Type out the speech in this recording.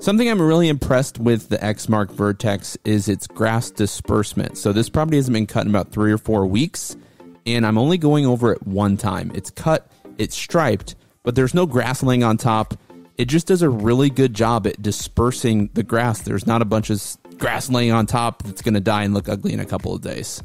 Something I'm really impressed with the Exmark Vertex is its grass disbursement. So this probably hasn't been cut in about three or four weeks, and I'm only going over it one time. It's cut, it's striped, but there's no grass laying on top. It just does a really good job at dispersing the grass. There's not a bunch of grass laying on top that's going to die and look ugly in a couple of days.